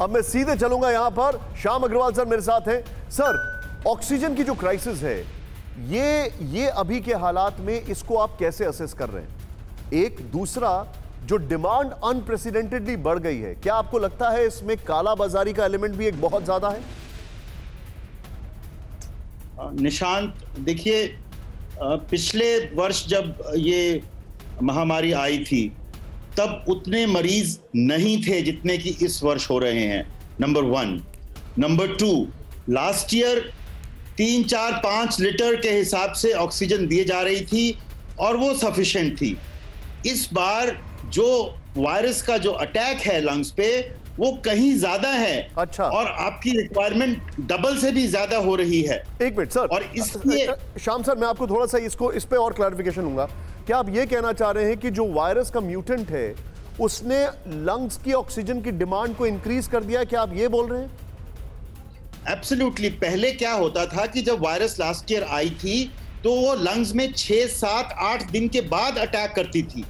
अब मैं सीधे चलूँगा यहाँ पर। श्याम अग्रवाल सर मेरे साथ हैं। सर, ऑक्सीजन की जो क्राइसिस है, ये ये अभी के हालात में इसको आप कैसे असेस कर रहे हैं? एक, दूसरा, जो डिमांड अनप्रेसिडेंटेडली बढ़ गई है, क्या आपको लगता है इसमें काला बाजारी का एलिमेंट भी एक बहुत ज़्यादा है? निशांत, देखिए पिछले वर्ष जब ये महामारी आई थी तब उतने मरीज़ नहीं थे जितने कि इस वर्ष हो रहे हैं। Number one number two last year तीन, चार, पाँच लीटर के हिसाब से ऑक्सीजन दिए जा रही थी और वो सफिशेंट थी। इस बार जो वायरस का जो अटैक है लंग्स पे वो कहीं ज़्यादा है। अच्छा। और आपकी रिक्वायरमेंट डबल से भी ज़्यादा हो रही है। एक मिनट सर और इसलिए शाम सर मैं आपको थोड़ा सा इसको इस पे और क्लैरिफिकेशन दूँगा क्या आप ये कहना चाह रहे हैं कि जो वायरस का म्यूटेंट है उसने लंग्स की ऑक्सीजन की डिमांड को इंक्रीज कर दिया क्या आप ये बोल रहे हैं? एब्सोल्युटली पहले क्या होता था कि जब वायरस लास्ट ईयर आई थी तो वो लंग्स में छह सात आठ दिन के बाद अटैक करती थी।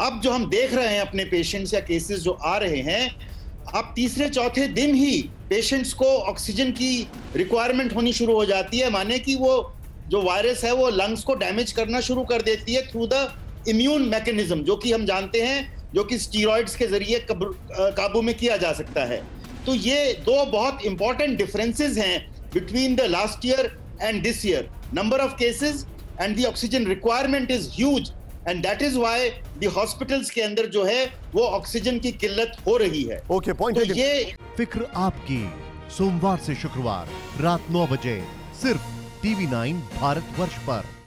अब जो हम देख रहे हैं अपने पेशेंट्स या केसेस जो आ रहे हैं अब तीसरे चौथे दिन ही पेशेंट्स को ऑक्सीजन की रिक्वायरमेंट होनी शुरू हो जाती है। माने कि वो जो वायरस है, वो लंग्स को डैमेज करना शुरू कर देती है थ्रू द इम्यून मैकेनिज्म जो कि हम जानते हैं, जो कि स्टीरॉइड्स के ज़रिए काबू में किया जा सकता है। तो ये दो बहुत इंपॉर्टेंट डिफरेंसेस हैं between the last year and this year number of cases and the oxygen requirement is huge and that is why the hospitals के अंदर जो है वो ऑक्सीजन की किल्लत हो रही है। ओके okay, पॉइंट तो ये फ़िक्र आपकी। सोमवार से शुक्रवार रात नौ बजे सिर्फ़ टीवी नाइन भारत वर्ष पर।